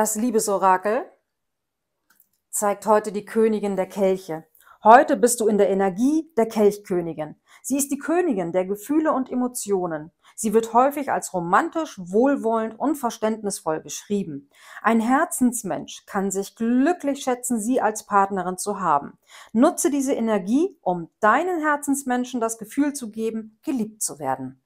Das Liebesorakel zeigt heute die Königin der Kelche. Heute bist du in der Energie der Kelchkönigin. Sie ist die Königin der Gefühle und Emotionen. Sie wird häufig als romantisch, wohlwollend und verständnisvoll beschrieben. Ein Herzensmensch kann sich glücklich schätzen, sie als Partnerin zu haben. Nutze diese Energie, um deinen Herzensmenschen das Gefühl zu geben, geliebt zu werden.